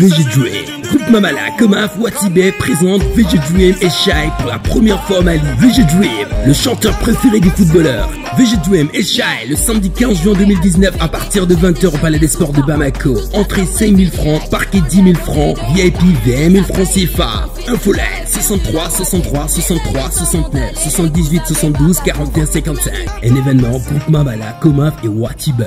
VG Dream. Groupe Mamala, Komaf, Watibé présente VG Dream et Shai pour la première fois au Mali. VG Dream, le chanteur préféré des footballeurs. VG Dream et Shai le samedi 15 juin 2019 à partir de 20h au Palais des Sports de Bamako. Entrée 5000 francs, parquet 10 000 francs, VIP 20 000 francs CFA. Infoline 63 63 63 69 78 72 41 55. Un événement Groupe Mamala, Komaf et Watibé.